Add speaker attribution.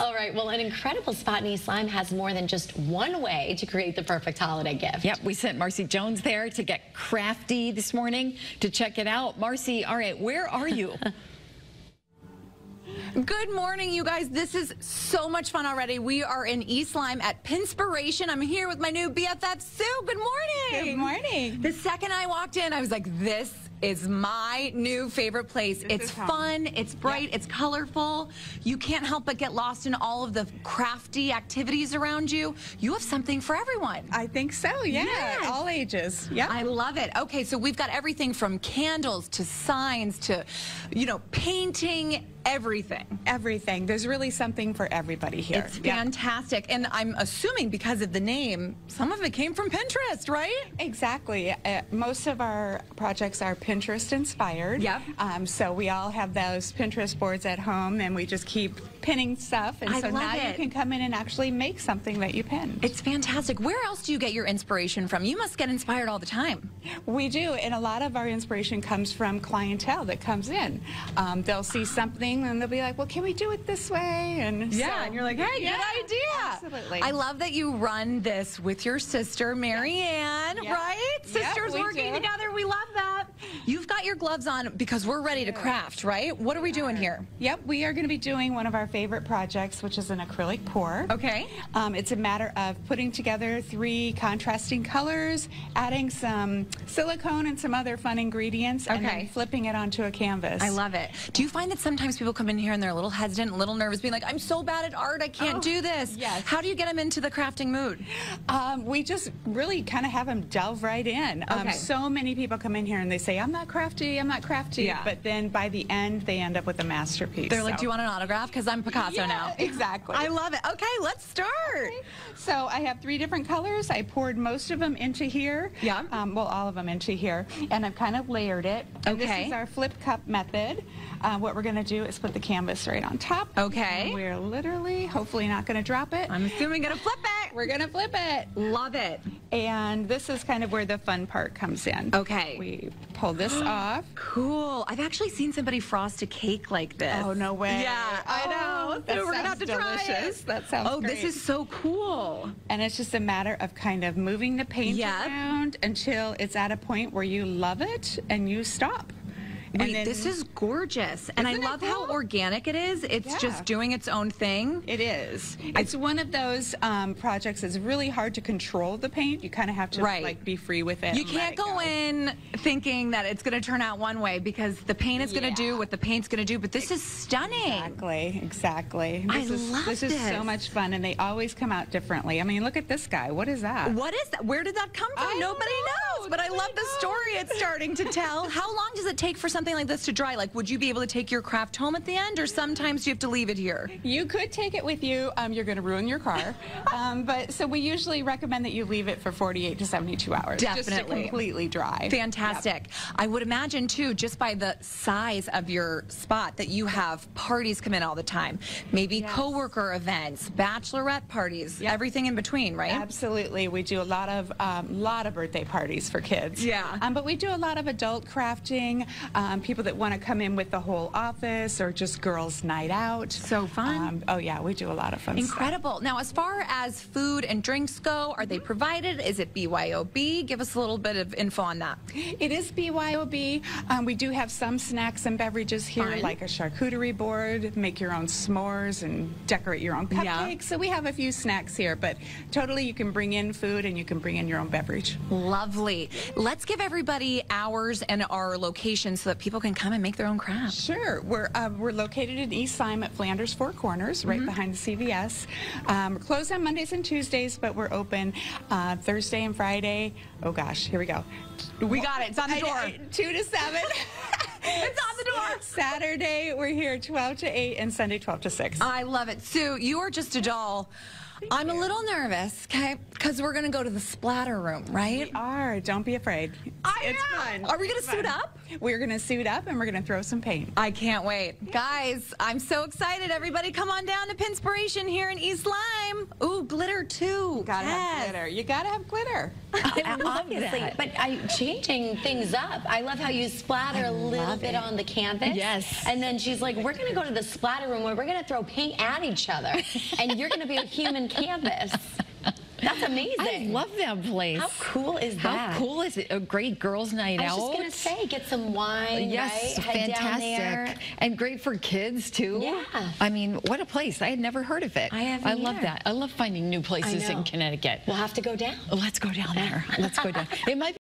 Speaker 1: All right, well, an incredible spot in East Lyme has more than just one way to create the perfect holiday gift.
Speaker 2: Yep, we sent Marcy Jones there to get crafty this morning to check it out. Marcy, all right, where are you?
Speaker 3: Good morning, you guys. This is so much fun already. We are in East Lyme at Pinspiration. I'm here with my new BFF, Sue. Good morning.
Speaker 4: Good morning.
Speaker 3: The second I walked in, I was like, this is my new favorite place.
Speaker 4: This
Speaker 3: it's fun, it's bright, yep. it's colorful. You can't help but get lost in all of the crafty activities around you. You have something for everyone.
Speaker 4: I think so, yeah. Yes. All ages. Yeah.
Speaker 3: I love it. Okay, so we've got everything from candles to signs to, you know, painting, everything.
Speaker 4: Everything. There's really something for everybody here.
Speaker 3: It's fantastic. And I'm assuming because of the name, some of it came from Pinterest, right?
Speaker 4: Exactly. Uh, most of our projects are Pinterest inspired.
Speaker 3: Yep.
Speaker 4: Um, so we all have those Pinterest boards at home and we just keep pinning stuff. And
Speaker 3: I
Speaker 4: so now
Speaker 3: it.
Speaker 4: you can come in and actually make something that you pin.
Speaker 3: It's fantastic. Where else do you get your inspiration from? You must get inspired all the time.
Speaker 4: We do. And a lot of our inspiration comes from clientele that comes in. Um, they'll see something and they'll be like, well, can we do it this way? And
Speaker 3: yeah, so, and you're like, hey, yeah, good idea.
Speaker 4: Absolutely.
Speaker 3: I love that you run this with your sister, Marianne, right? Sisters working
Speaker 4: do.
Speaker 3: together. We love that. You've got your gloves on because we're ready to craft, right? What are we doing here?
Speaker 4: Yep, we are going to be doing one of our favorite projects, which is an acrylic pour.
Speaker 3: Okay.
Speaker 4: Um, it's a matter of putting together three contrasting colors, adding some silicone and some other fun ingredients,
Speaker 3: okay.
Speaker 4: and then flipping it onto a canvas.
Speaker 3: I love it. Do you find that sometimes people come in here and they're a little hesitant, a little nervous, being like, I'm so bad at art, I can't
Speaker 4: oh,
Speaker 3: do this.
Speaker 4: Yes.
Speaker 3: How do you get them into the crafting mood?
Speaker 4: Um, we just really kind of have them delve right in.
Speaker 3: Um, okay.
Speaker 4: So many people come in here and they say, I'm not crafty, I'm not crafty.
Speaker 3: Yeah.
Speaker 4: But then by the end, they end up with a masterpiece.
Speaker 3: They're so. like, do you want an autograph? Because I'm Picasso
Speaker 4: yeah,
Speaker 3: now.
Speaker 4: Exactly.
Speaker 3: I love it. Okay, let's start. Okay.
Speaker 4: So I have three different colors. I poured most of them into here.
Speaker 3: Yeah.
Speaker 4: Um, well, all of them into here. And I've kind of layered it. And
Speaker 3: okay.
Speaker 4: This is our flip cup method. Uh, what we're going to do is put the canvas right on top.
Speaker 3: Okay.
Speaker 4: And we're literally, hopefully not going to drop it.
Speaker 3: I'm assuming going to flip it.
Speaker 4: We're going to flip it.
Speaker 3: Love it.
Speaker 4: And this is kind of where the fun part comes in.
Speaker 3: Okay.
Speaker 4: We pull this off.
Speaker 3: Cool. I've actually seen somebody frost a cake like this.
Speaker 4: Oh, no way.
Speaker 3: Yeah,
Speaker 4: I oh, know.
Speaker 3: That we're going to have to
Speaker 4: delicious.
Speaker 3: try it.
Speaker 4: That sounds
Speaker 3: Oh,
Speaker 4: great.
Speaker 3: this is so cool.
Speaker 4: And it's just a matter of kind of moving the paint
Speaker 3: yep.
Speaker 4: around until it's at a point where you love it and you stop.
Speaker 3: Wait, then, this is gorgeous. And I love how organic it is. It's yeah. just doing its own thing.
Speaker 4: It is. It's one of those um, projects that's really hard to control the paint. You kind of have to
Speaker 3: right.
Speaker 4: like be free with it.
Speaker 3: You can't go,
Speaker 4: go,
Speaker 3: in thinking that it's going to turn out one way because the paint is going to do what the paint's going to do. But this is stunning.
Speaker 4: Exactly. Exactly. This
Speaker 3: I
Speaker 4: is,
Speaker 3: love
Speaker 4: this. This is so much fun, and they always come out differently. I mean, look at this guy. What is that?
Speaker 3: What is that? Where did that come from?
Speaker 4: I
Speaker 3: Nobody
Speaker 4: know.
Speaker 3: But I love the story it's starting to tell. How long does it take for something like this to dry? Like would you be able to take your craft home at the end, or sometimes you have to leave it here?
Speaker 4: You could take it with you. Um, you're going to ruin your car. um, but so we usually recommend that you leave it for 48 to 72 hours.
Speaker 3: Definitely.
Speaker 4: Just to completely dry.
Speaker 3: Fantastic. Yep. I would imagine, too, just by the size of your spot, that you have parties come in all the time. Maybe yes. coworker events, bachelorette parties, yep. everything in between, right?
Speaker 4: Absolutely. We do a lot of um, lot of birthday parties for kids.
Speaker 3: Yeah.
Speaker 4: Um, but we do a lot of adult crafting, um, people that want to come in with the whole office or just girls' night out.
Speaker 3: So fun. Um,
Speaker 4: oh, yeah, we do a lot of fun
Speaker 3: Incredible.
Speaker 4: Stuff.
Speaker 3: Now, as far as food and drinks go, are they provided? Is it BYOB? Give us a little bit of info on that.
Speaker 4: It is BYOB. Um, we do have some snacks and beverages here,
Speaker 3: fun.
Speaker 4: like a charcuterie board, make your own s'mores and decorate your own cupcakes. Yeah. So we have a few snacks here, but totally you can bring in food and you can bring in your own beverage.
Speaker 3: Lovely. Let's give everybody hours and our location so that people can come and make their their own craft.
Speaker 4: Sure. We're, uh, we're located in East Lyme at Flanders Four Corners, right mm -hmm. behind the CVS. Um, we're closed on Mondays and Tuesdays, but we're open uh, Thursday and Friday. Oh, gosh. Here we go.
Speaker 3: We got it. It's on the door. I, I,
Speaker 4: two to seven.
Speaker 3: it's on the door.
Speaker 4: Saturday, we're here 12 to 8, and Sunday, 12 to 6.
Speaker 3: I love it. Sue, you are just a doll. I'm a little nervous, okay? Because we're going to go to the splatter room, right?
Speaker 4: We are. Don't be afraid. it's fun.
Speaker 3: Are we gonna
Speaker 4: It's
Speaker 3: suit
Speaker 4: fun.
Speaker 3: up?
Speaker 4: We're going to suit up and we're going to throw some paint.
Speaker 3: I can't wait. Guys, I'm so excited. Everybody come on down to Pinspiration here in East Lyme. Ooh, glitter too.
Speaker 4: Gotta
Speaker 3: Yes.
Speaker 4: have glitter. You gotta have glitter.
Speaker 2: I love
Speaker 1: Obviously,
Speaker 2: that.
Speaker 1: but I changing things up. I love how you splatter a little
Speaker 2: love
Speaker 1: bit
Speaker 2: it.
Speaker 1: on the canvas.
Speaker 2: Yes.
Speaker 1: And then she's like, "We're going to go to the splatter room where we're going to throw paint at each other, and you're going to be a human canvas." That's amazing.
Speaker 2: I love that place.
Speaker 1: How cool is that?
Speaker 2: How cool is it? A great girls' night out.
Speaker 1: I was
Speaker 2: out.
Speaker 1: just going to say, get some wine.
Speaker 2: Yes,
Speaker 1: right? Head down there.
Speaker 2: fantastic. And great for kids too.
Speaker 1: Yeah.
Speaker 2: I mean, what a place. I had never heard of it.
Speaker 1: I haven't
Speaker 2: I love
Speaker 1: either.
Speaker 2: that. I love finding new places in Connecticut.
Speaker 1: We'll have to go down.
Speaker 2: Let's go down there. Let's go down. It might